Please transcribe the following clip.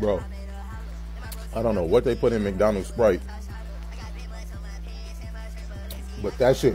Bro, I don't know what they put in McDonald's Sprite, but that shit.